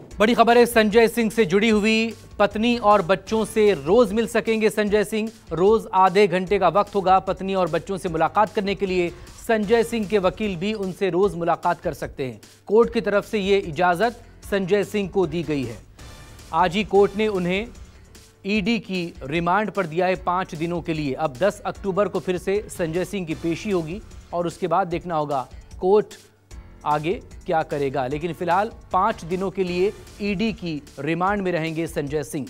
बड़ी खबर है, संजय सिंह से जुड़ी हुई पत्नी और बच्चों से रोज मिल सकेंगे संजय सिंह। रोज आधे घंटे का वक्त होगा पत्नी और बच्चों से मुलाकात करने के लिए। संजय सिंह के वकील भी उनसे रोज मुलाकात कर सकते हैं। कोर्ट की तरफ़ से ये इजाज़त संजय सिंह को दी गई है। आज ही कोर्ट ने उन्हें ईडी की रिमांड पर दिया है पाँच दिनों के लिए। अब 10 अक्टूबर को फिर से संजय सिंह की पेशी होगी और उसके बाद देखना होगा। कोर्ट आगे क्या करेगा? लेकिन फ़िलहाल पाँच दिनों के लिए ईडी की रिमांड में रहेंगे संजय सिंह।